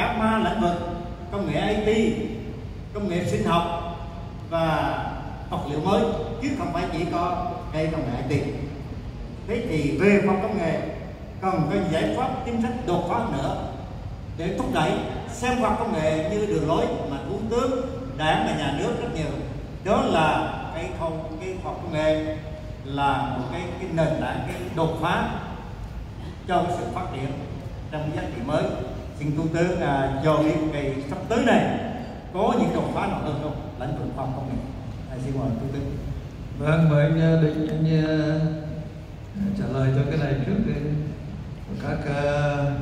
cả ma lĩnh vực, công nghệ IT công nghệ sinh học và vật liệu mới, chứ không phải chỉ có cây công nghệ IT thế thì về khoa công nghệ, cần có giải pháp chính sách đột phá nữa để thúc đẩy xem khoa công nghệ như đường lối mà thủ tướng, đảng và nhà nước rất nhiều. Đó là cái không cái khoa công nghệ là một cái cái nền tảng, cái đột phá cho cái sự phát triển trong giá trị mới xin thủ tướng à, cho biết cái sắp tới này có những đột phá nào hơn không? Lãnh vực khoa học công nghệ. À, xin mời thủ tướng. Vâng mời anh à, định anh à, trả lời cho cái này trước đi. Của các uh,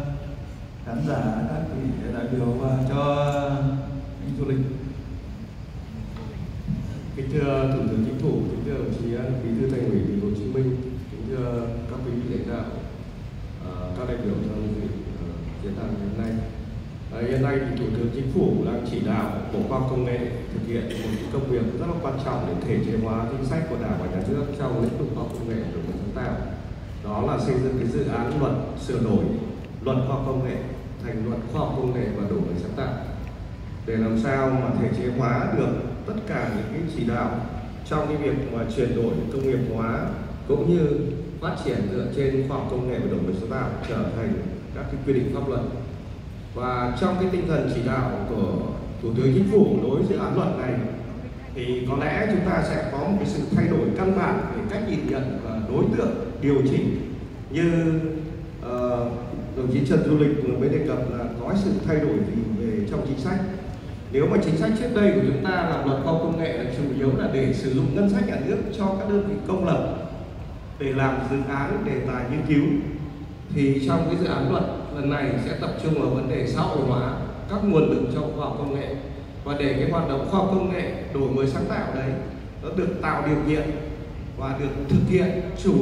khán giả các vị đại biểu và cho anh du lịch. Kính thưa thủ tướng chính phủ kính thưa đồng chí bí thư thành ủy thành phố hồ chí minh kính thưa các vị lãnh đạo các đại biểu trong diễn đàn ngày hôm nay. À, hiện nay thì thủ tướng chính phủ đang chỉ đạo bộ khoa học công nghệ thực hiện một cái công việc rất là quan trọng để thể chế hóa chính sách của đảng và nhà nước trong lĩnh vực khoa học công nghệ đổi mới sáng tạo. Đó là xây dựng cái dự án luật sửa đổi luật khoa học công nghệ thành luật khoa học công nghệ và đổi mới sáng tạo. Để làm sao mà thể chế hóa được tất cả những cái chỉ đạo trong cái việc mà chuyển đổi công nghiệp hóa cũng như phát triển dựa trên khoa học công nghệ và đổi mới sáng tạo trở thành các cái quy định pháp luật. Và trong cái tinh thần chỉ đạo của thủ tướng chính phủ đối với dự án luật này thì có lẽ chúng ta sẽ có một cái sự thay đổi căn bản về cách nhìn nhận và đối tượng điều chỉnh. Như uh, đồng chí Trần Du Lịch vừa mới đề cập là có sự thay đổi gì về trong chính sách. Nếu mà chính sách trước đây của chúng ta làm luật khoa học công nghệ là chủ yếu là để sử dụng ngân sách nhà nước cho các đơn vị công lập để làm dự án đề tài nghiên cứu thì trong cái dự án luật lần này sẽ tập trung vào vấn đề xã hội hóa các nguồn lực cho khoa học công nghệ. Và để cái hoạt động khoa học công nghệ đổi mới sáng tạo đấy nó được tạo điều kiện và được thực hiện chủ